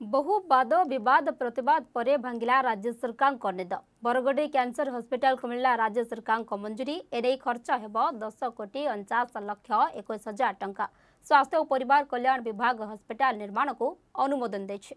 ବହୁ ବାଦ ବିବାଦ ପ୍ରତିବାଦ ପରେ ଭାଙ୍ଗିଲା ରାଜ୍ୟ ସରକାରଙ୍କ ନିଦ ବରଗଡ଼ି କ୍ୟାନ୍ସର ହସ୍ପିଟାଲକୁ ମିଳିଲା ରାଜ୍ୟ ସରକାରଙ୍କ ମଞ୍ଜୁରୀ ଏନେଇ ଖର୍ଚ୍ଚ ହେବ ଦଶ କୋଟି ଅଣଚାଶ ଲକ୍ଷ ଏକୋଇଶ ହଜାର ଟଙ୍କା ସ୍ୱାସ୍ଥ୍ୟ ଓ ପରିବାର କଲ୍ୟାଣ ବିଭାଗ ହସ୍ପିଟାଲ ନିର୍ମାଣକୁ ଅନୁମୋଦନ ଦେଇଛି